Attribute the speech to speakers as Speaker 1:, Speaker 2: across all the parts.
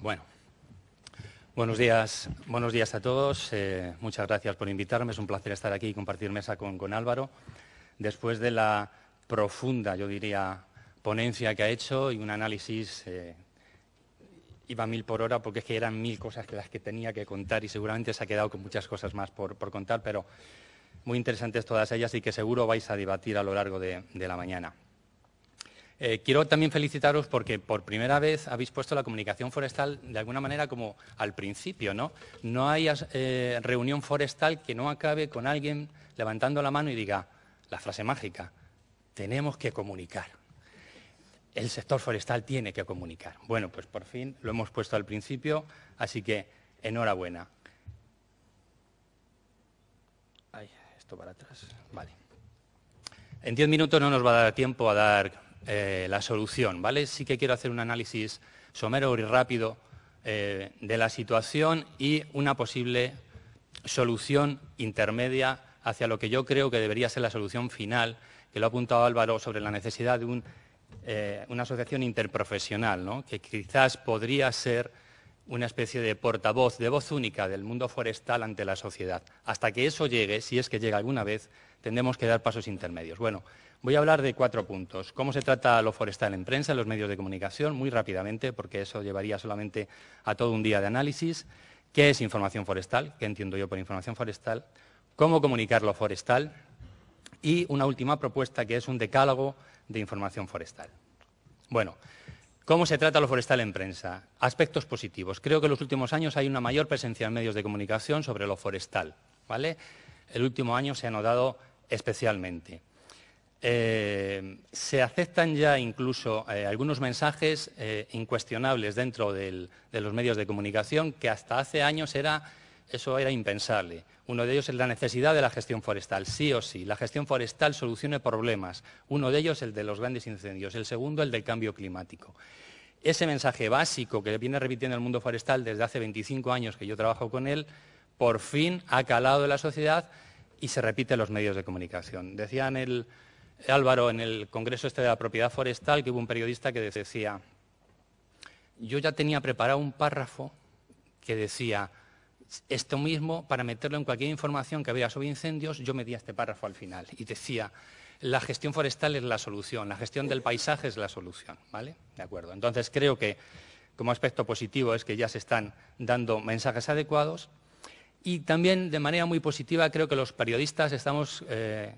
Speaker 1: Bueno, buenos días, buenos días a todos. Eh, muchas gracias por invitarme. Es un placer estar aquí y compartir mesa con, Álvaro. Después de la profunda, yo diría, ponencia que ha hecho y un análisis eh, iba a mil por hora porque es que eran mil cosas que las que tenía que contar y seguramente se ha quedado con muchas cosas más por, contar, pero muy interesantes todas ellas y que seguro vais a debatir a lo largo de la mañana. Eh, quiero también felicitaros porque por primera vez habéis puesto la comunicación forestal de alguna manera como al principio, ¿no? No hay eh, reunión forestal que no acabe con alguien levantando la mano y diga la frase mágica, tenemos que comunicar. El sector forestal tiene que comunicar. Bueno, pues por fin lo hemos puesto al principio, así que enhorabuena. Ay, esto para atrás. Vale. En diez minutos no nos va a dar tiempo a dar eh, la solución, ¿vale? Sí que quiero hacer un análisis somero y rápido eh, de la situación y una posible solución intermedia hacia lo que yo creo que debería ser la solución final, que lo ha apuntado Álvaro sobre la necesidad de eh, una asociación interprofesional, ¿no? que quizás podría ser una especie de portavoz, de voz única del mundo forestal ante la sociedad. Hasta que eso llegue, si es que llega alguna vez, tendremos que dar pasos intermedios. Bueno, Voy a hablar de cuatro puntos. Cómo se trata lo forestal en prensa, en los medios de comunicación, muy rápidamente, porque eso llevaría solamente a todo un día de análisis. ¿Qué es información forestal? ¿Qué entiendo yo por información forestal? ¿Cómo comunicar lo forestal? Y una última propuesta que es un decálogo de información forestal. Bueno, ¿cómo se trata lo forestal en prensa? Aspectos positivos. Creo que en los últimos años hay una mayor presencia en medios de comunicación sobre lo forestal. ¿vale? El último año se ha notado especialmente. Eh, se aceptan ya incluso eh, algunos mensajes eh, incuestionables dentro de los medios de comunicación que hasta hace años era, eso era impensable. Uno de ellos es la necesidad de la gestión forestal, sí o sí. La gestión forestal solucione problemas. Uno de ellos el de los grandes incendios, el segundo el del cambio climático. Ese mensaje básico que viene repitiendo el mundo forestal desde hace 25 años que yo trabajo con él, por fin ha calado en la sociedad y se repite en los medios de comunicación. Decían el Álvaro, en el Congreso este de la Propiedad Forestal, que hubo un periodista que decía, yo ya tenía preparado un párrafo que decía, esto mismo, para meterlo en cualquier información que había sobre incendios, yo metía este párrafo al final y decía, la gestión forestal es la solución, la gestión del paisaje es la solución, ¿vale? De acuerdo. Entonces creo que como aspecto positivo es que ya se están dando mensajes adecuados y también de manera muy positiva creo que los periodistas estamos eh,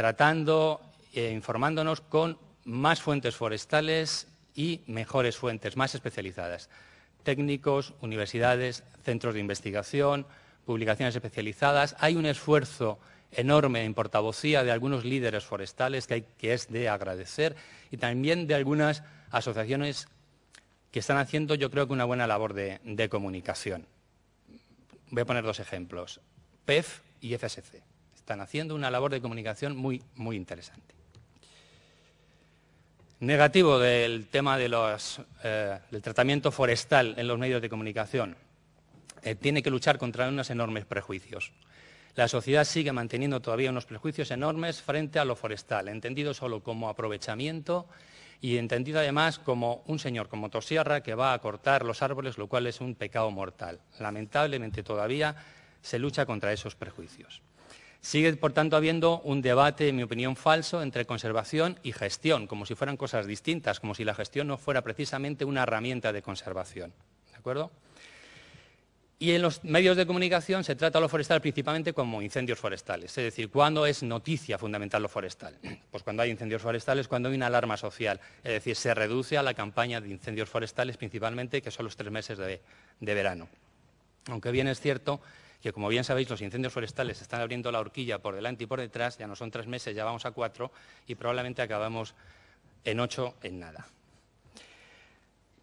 Speaker 1: tratando e informándonos con más fuentes forestales y mejores fuentes, más especializadas. Técnicos, universidades, centros de investigación, publicaciones especializadas. Hay un esfuerzo enorme en portavocía de algunos líderes forestales que, es de agradecer y también de algunas asociaciones que están haciendo, yo creo que una buena labor de, de comunicación. Voy a poner dos ejemplos, PEF y FSC están haciendo una labor de comunicación muy, muy interesante. Negativo del tema eh, del tratamiento forestal en los medios de comunicación. Eh, tiene que luchar contra unos enormes prejuicios. La sociedad sigue manteniendo todavía unos prejuicios enormes frente a lo forestal, entendido solo como aprovechamiento y entendido además como un señor con motosierra que va a cortar los árboles, lo cual es un pecado mortal. Lamentablemente todavía se lucha contra esos prejuicios. Sigue, por tanto, habiendo un debate, en mi opinión, falso entre conservación y gestión, como si fueran cosas distintas, como si la gestión no fuera precisamente una herramienta de conservación. ¿De acuerdo? Y en los medios de comunicación se trata lo forestal principalmente como incendios forestales. Es decir, ¿cuándo es noticia fundamental lo forestal? Pues cuando hay incendios forestales, cuando hay una alarma social. Es decir, se reduce a la campaña de incendios forestales principalmente, que son los tres meses de verano. Aunque bien es cierto que como bien sabéis los incendios forestales están abriendo la horquilla por delante y por detrás, ya no son tres meses, ya vamos a cuatro y probablemente acabamos en ocho en nada.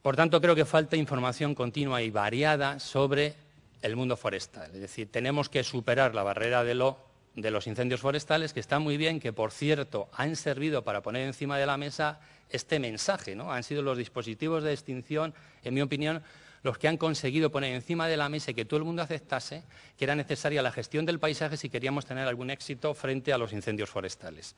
Speaker 1: Por tanto, creo que falta información continua y variada sobre el mundo forestal. Es decir, tenemos que superar la barrera de, los incendios forestales, que está muy bien, que por cierto han servido para poner encima de la mesa este mensaje. ¿no? Han sido los dispositivos de extinción, en mi opinión, los que han conseguido poner encima de la mesa y que todo el mundo aceptase que era necesaria la gestión del paisaje si queríamos tener algún éxito frente a los incendios forestales.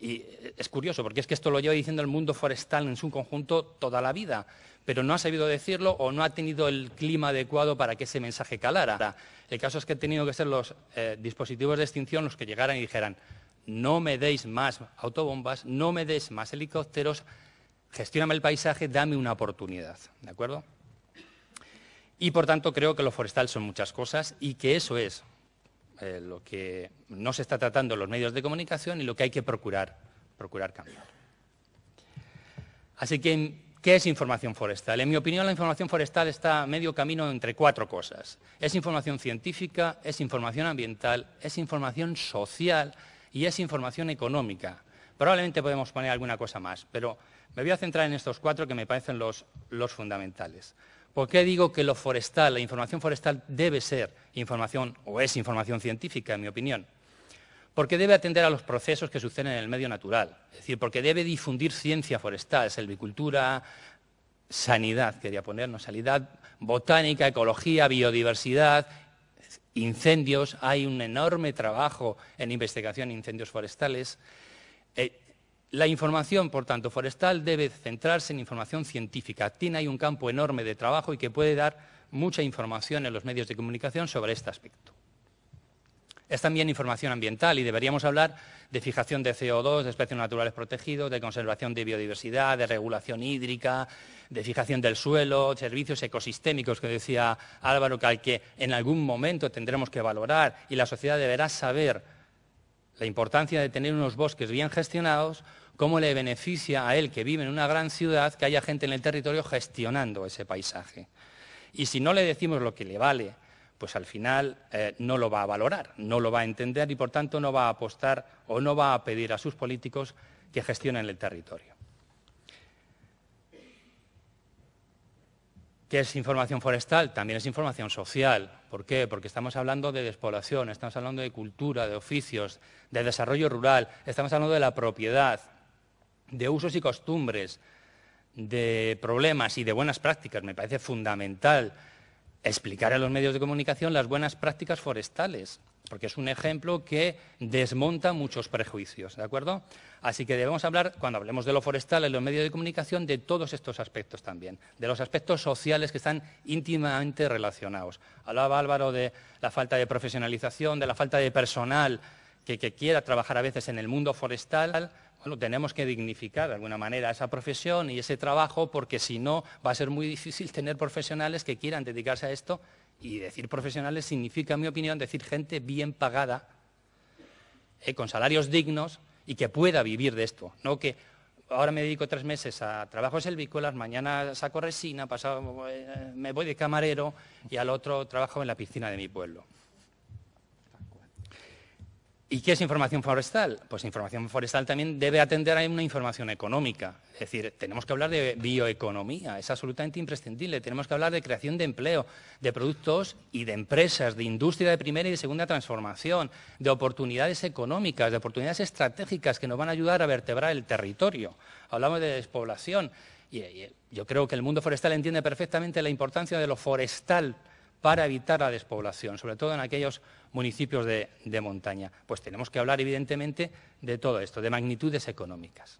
Speaker 1: Y es curioso, porque es que esto lo lleva diciendo el mundo forestal en su conjunto toda la vida, pero no ha sabido decirlo o no ha tenido el clima adecuado para que ese mensaje calara. El caso es que han tenido que ser los eh, dispositivos de extinción los que llegaran y dijeran, no me deis más autobombas, no me deis más helicópteros, gestióname el paisaje, dame una oportunidad. ¿De acuerdo? Y por tanto creo que lo forestal son muchas cosas y que eso es eh, lo que no se está tratando en los medios de comunicación y lo que hay que procurar, procurar cambiar. Así que, ¿qué es información forestal? En mi opinión, la información forestal está a medio camino entre cuatro cosas. Es información científica, es información ambiental, es información social y es información económica. Probablemente podemos poner alguna cosa más, pero me voy a centrar en estos cuatro que me parecen los fundamentales. ¿Por qué digo que lo forestal, la información forestal debe ser información o es información científica, en mi opinión? Porque debe atender a los procesos que suceden en el medio natural. Es decir, porque debe difundir ciencia forestal, selvicultura, sanidad, quería ponernos, sanidad botánica, ecología, biodiversidad, incendios. Hay un enorme trabajo en investigación en incendios forestales. Eh, la información, por tanto, forestal debe centrarse en información científica. Tiene ahí un campo enorme de trabajo y que puede dar mucha información en los medios de comunicación sobre este aspecto. Es también información ambiental y deberíamos hablar de fijación de CO2, de especies naturales protegidos, de conservación de biodiversidad, de regulación hídrica, de fijación del suelo, servicios ecosistémicos que decía Álvaro, que, que en algún momento tendremos que valorar y la sociedad deberá saber la importancia de tener unos bosques bien gestionados, cómo le beneficia a él que vive en una gran ciudad que haya gente en el territorio gestionando ese paisaje. Y si no le decimos lo que le vale, pues al final eh, no lo va a valorar, no lo va a entender y por tanto no va a apostar o no va a pedir a sus políticos que gestionen el territorio. ¿Qué es información forestal? También es información social. ¿Por qué? Porque estamos hablando de despoblación, estamos hablando de cultura, de oficios, de desarrollo rural, estamos hablando de la propiedad, de usos y costumbres, de problemas y de buenas prácticas. Me parece fundamental explicar a los medios de comunicación las buenas prácticas forestales, porque es un ejemplo que desmonta muchos prejuicios, ¿de acuerdo? Así que debemos hablar, cuando hablemos de lo forestal en los medios de comunicación, de todos estos aspectos también, de los aspectos sociales que están íntimamente relacionados. Hablaba Álvaro de la falta de profesionalización, de la falta de personal que, que quiera trabajar a veces en el mundo forestal, bueno, tenemos que dignificar de alguna manera esa profesión y ese trabajo porque si no va a ser muy difícil tener profesionales que quieran dedicarse a esto y decir profesionales significa, en mi opinión, decir gente bien pagada, eh, con salarios dignos y que pueda vivir de esto, no que ahora me dedico tres meses a trabajos silvícolas, mañana saco resina, eh, me voy de camarero y al otro trabajo en la piscina de mi pueblo. ¿Y qué es información forestal? Pues información forestal también debe atender a una información económica. Es decir, tenemos que hablar de bioeconomía, es absolutamente imprescindible. Tenemos que hablar de creación de empleo, de productos y de empresas, de industria de primera y de segunda transformación, de oportunidades económicas, de oportunidades estratégicas que nos van a ayudar a vertebrar el territorio. Hablamos de despoblación. Y, yo creo que el mundo forestal entiende perfectamente la importancia de lo forestal para evitar la despoblación, sobre todo en aquellos municipios de, montaña. Pues tenemos que hablar, evidentemente, de todo esto, de magnitudes económicas.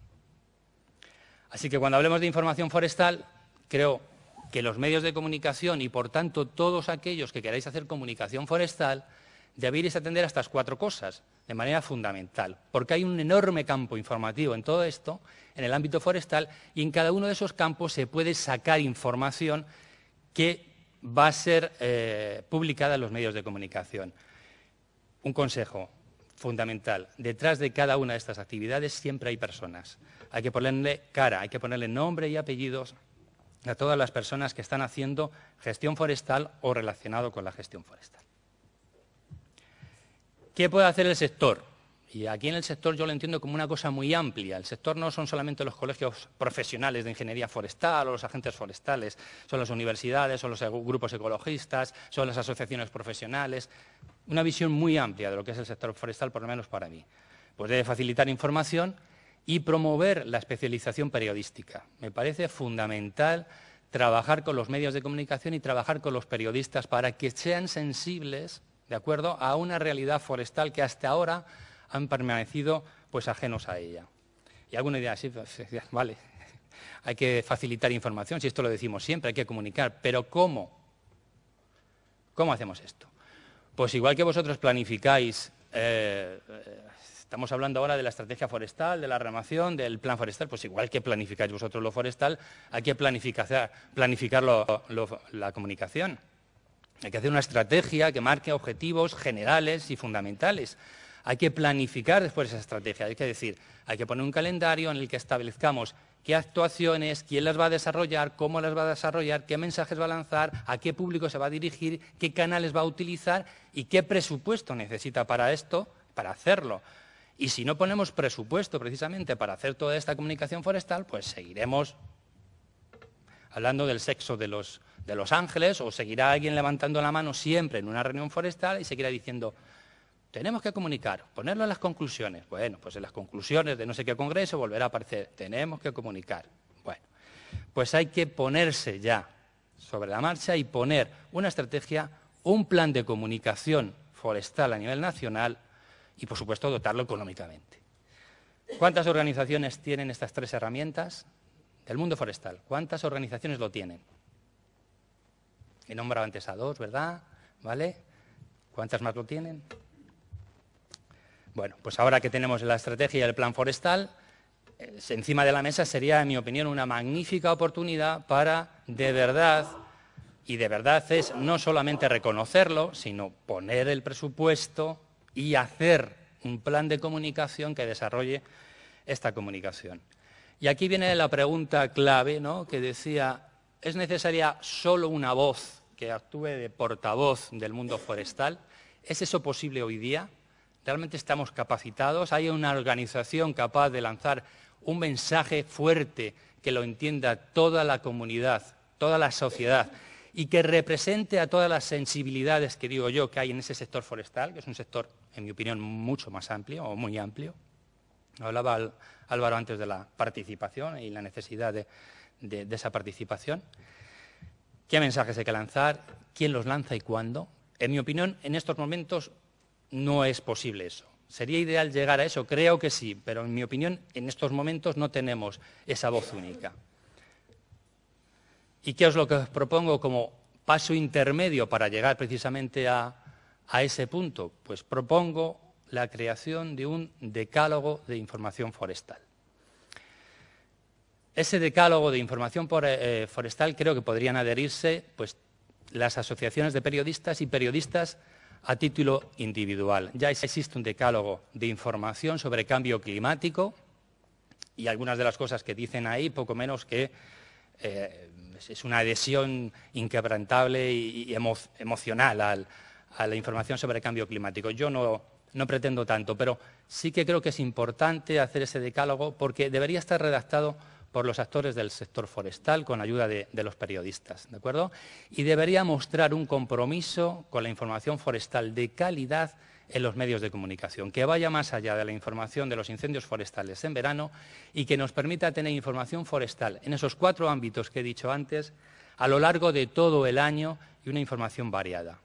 Speaker 1: Así que cuando hablemos de información forestal, creo que los medios de comunicación y, por tanto, todos aquellos que queráis hacer comunicación forestal, debéis atender a estas cuatro cosas de manera fundamental, porque hay un enorme campo informativo en todo esto, en el ámbito forestal, y en cada uno de esos campos se puede sacar información que va a ser eh, publicada en los medios de comunicación. Un consejo fundamental. Detrás de cada una de estas actividades siempre hay personas. Hay que ponerle cara, hay que ponerle nombre y apellidos a todas las personas que están haciendo gestión forestal o relacionado con la gestión forestal. ¿Qué puede hacer el sector? Y aquí en el sector yo lo entiendo como una cosa muy amplia. El sector no son solamente los colegios profesionales de ingeniería forestal o los agentes forestales, son las universidades, son los grupos ecologistas, son las asociaciones profesionales. Una visión muy amplia de lo que es el sector forestal, por lo menos para mí. Pues debe facilitar información y promover la especialización periodística. Me parece fundamental trabajar con los medios de comunicación y trabajar con los periodistas para que sean sensibles, de acuerdo, a una realidad forestal que hasta ahora han permanecido pues ajenos a ella. Y alguna idea, sí, pues, vale, hay que facilitar información, si esto lo decimos siempre, hay que comunicar, pero ¿cómo? ¿Cómo hacemos esto? Pues igual que vosotros planificáis, eh, estamos hablando ahora de la estrategia forestal, de la remación, del plan forestal, pues igual que planificáis vosotros lo forestal, hay que planificar, planificar la comunicación. Hay que hacer una estrategia que marque objetivos generales y fundamentales. Hay que planificar después esa estrategia. Hay que decir, hay que poner un calendario en el que establezcamos qué actuaciones, quién las va a desarrollar, cómo las va a desarrollar, qué mensajes va a lanzar, a qué público se va a dirigir, qué canales va a utilizar y qué presupuesto necesita para esto, para hacerlo. Y si no ponemos presupuesto precisamente para hacer toda esta comunicación forestal, pues seguiremos hablando del sexo de los, de los ángeles o seguirá alguien levantando la mano siempre en una reunión forestal y seguirá diciendo, tenemos que comunicar, ponerlo en las conclusiones. Bueno, pues en las conclusiones de no sé qué congreso volverá a aparecer, tenemos que comunicar. Bueno, pues hay que ponerse ya sobre la marcha y poner una estrategia, un plan de comunicación forestal a nivel nacional y, por supuesto, dotarlo económicamente. ¿Cuántas organizaciones tienen estas tres herramientas? Del mundo forestal. ¿Cuántas organizaciones lo tienen? He nombrado antes a dos, ¿verdad? ¿Vale? ¿Cuántas más lo tienen? Bueno, pues ahora que tenemos la estrategia y el plan forestal, eh, encima de la mesa sería, en mi opinión, una magnífica oportunidad para, de verdad, y de verdad es no solamente reconocerlo, sino poner el presupuesto y hacer un plan de comunicación que desarrolle esta comunicación. Y aquí viene la pregunta clave, ¿no? que decía, ¿es necesaria solo una voz que actúe de portavoz del mundo forestal? ¿Es eso posible hoy día? Realmente estamos capacitados, hay una organización capaz de lanzar un mensaje fuerte que lo entienda toda la comunidad, toda la sociedad y que represente a todas las sensibilidades que digo yo que hay en ese sector forestal, que es un sector, en mi opinión, mucho más amplio o muy amplio. Hablaba Álvaro antes de la participación y la necesidad de, esa participación. ¿Qué mensajes hay que lanzar? ¿Quién los lanza y cuándo? En mi opinión, en estos momentos no es posible eso. ¿Sería ideal llegar a eso? Creo que sí, pero en mi opinión en estos momentos no tenemos esa voz única. ¿Y qué es lo que os propongo como paso intermedio para llegar precisamente a, a ese punto? Pues propongo la creación de un decálogo de información forestal. Ese decálogo de información eh, forestal creo que podrían adherirse pues, las asociaciones de periodistas y periodistas a título individual. Ya existe un decálogo de información sobre cambio climático y algunas de las cosas que dicen ahí, poco menos que eh, es una adhesión inquebrantable y, emocional a la información sobre cambio climático. Yo no, no pretendo tanto, pero sí que creo que es importante hacer ese decálogo porque debería estar redactado por los actores del sector forestal con ayuda de, los periodistas, ¿de acuerdo? Y debería mostrar un compromiso con la información forestal de calidad en los medios de comunicación, que vaya más allá de la información de los incendios forestales en verano y que nos permita tener información forestal en esos cuatro ámbitos que he dicho antes a lo largo de todo el año y una información variada.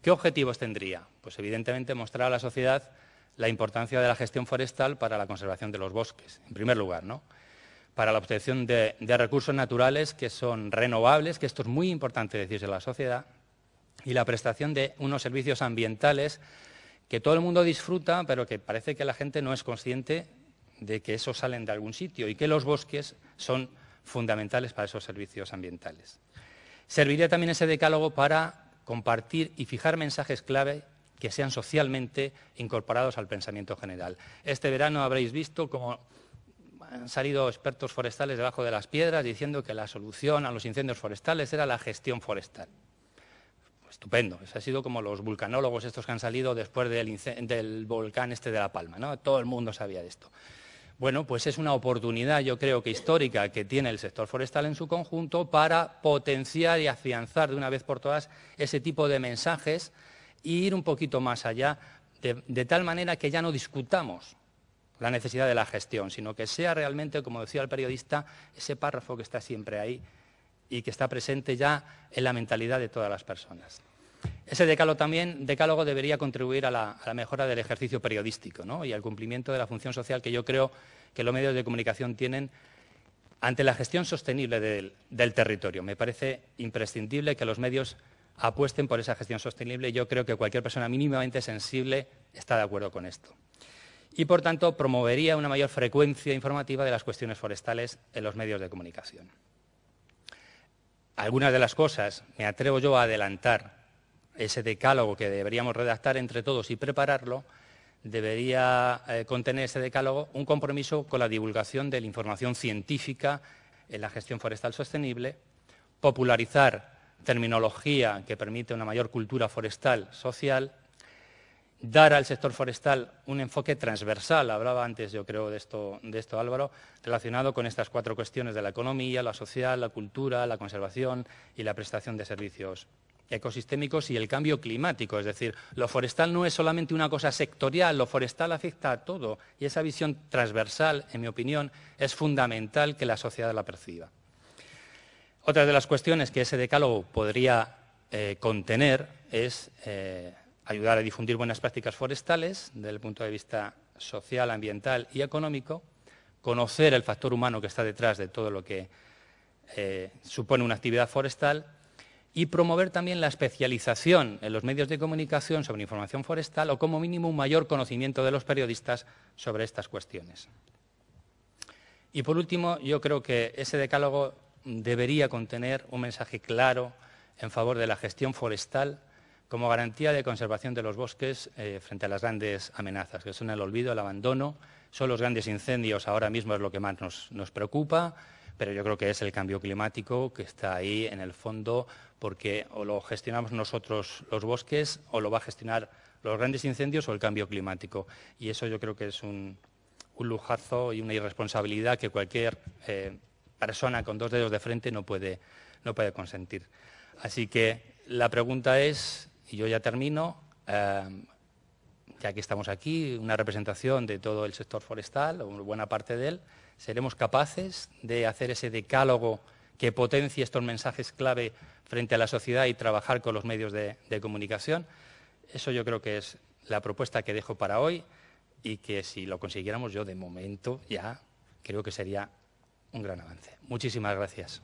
Speaker 1: ¿Qué objetivos tendría? Pues evidentemente mostrar a la sociedad la importancia de la gestión forestal para la conservación de los bosques, en primer lugar, ¿no? Para la obtención de, recursos naturales que son renovables, que esto es muy importante decirse a la sociedad, y la prestación de unos servicios ambientales que todo el mundo disfruta, pero que parece que la gente no es consciente de que esos salen de algún sitio y que los bosques son fundamentales para esos servicios ambientales. Serviría también ese decálogo para compartir y fijar mensajes clave que sean socialmente incorporados al pensamiento general. Este verano habréis visto cómo han salido expertos forestales debajo de las piedras diciendo que la solución a los incendios forestales era la gestión forestal. Estupendo, eso ha sido como los vulcanólogos estos que han salido después del, volcán este de La Palma, ¿no? Todo el mundo sabía de esto. Bueno, pues es una oportunidad, yo creo que histórica, que tiene el sector forestal en su conjunto para potenciar y afianzar de una vez por todas ese tipo de mensajes e ir un poquito más allá, de tal manera que ya no discutamos la necesidad de la gestión, sino que sea realmente, como decía el periodista, ese párrafo que está siempre ahí y que está presente ya en la mentalidad de todas las personas. Ese decálogo también debería contribuir a la, mejora del ejercicio periodístico y al cumplimiento de la función social que yo creo que los medios de comunicación tienen ante la gestión sostenible del, territorio. Me parece imprescindible que los medios apuesten por esa gestión sostenible y yo creo que cualquier persona mínimamente sensible está de acuerdo con esto. Y, por tanto, promovería una mayor frecuencia informativa de las cuestiones forestales en los medios de comunicación. Algunas de las cosas me atrevo yo a adelantar ese decálogo que deberíamos redactar entre todos y prepararlo, debería eh, contener ese decálogo un compromiso con la divulgación de la información científica en la gestión forestal sostenible, popularizar terminología que permite una mayor cultura forestal social, dar al sector forestal un enfoque transversal, hablaba antes yo creo de esto, de esto Álvaro, relacionado con estas cuatro cuestiones de la economía, la social, la cultura, la conservación y la prestación de servicios ecosistémicos y el cambio climático. Es decir, lo forestal no es solamente una cosa sectorial, lo forestal afecta a todo y esa visión transversal, en mi opinión, es fundamental que la sociedad la perciba. Otra de las cuestiones que ese decálogo podría eh, contener es eh, ayudar a difundir buenas prácticas forestales desde el punto de vista social, ambiental y económico, conocer el factor humano que está detrás de todo lo que eh, supone una actividad forestal y promover también la especialización en los medios de comunicación sobre información forestal o, como mínimo, un mayor conocimiento de los periodistas sobre estas cuestiones. Y, por último, yo creo que ese decálogo debería contener un mensaje claro en favor de la gestión forestal como garantía de conservación de los bosques eh, frente a las grandes amenazas, que son el olvido, el abandono, son los grandes incendios, ahora mismo es lo que más nos preocupa, pero yo creo que es el cambio climático que está ahí en el fondo porque o lo gestionamos nosotros los bosques o lo va a gestionar los grandes incendios o el cambio climático. Y eso yo creo que es un, lujazo y una irresponsabilidad que cualquier eh, persona con dos dedos de frente no puede, no puede consentir. Así que la pregunta es, y yo ya termino, eh, ya que estamos aquí, una representación de todo el sector forestal, o buena parte de él, seremos capaces de hacer ese decálogo que potencie estos mensajes clave frente a la sociedad y trabajar con los medios de, comunicación. Eso yo creo que es la propuesta que dejo para hoy y que si lo consiguiéramos yo de momento ya creo que sería un gran avance. Muchísimas gracias.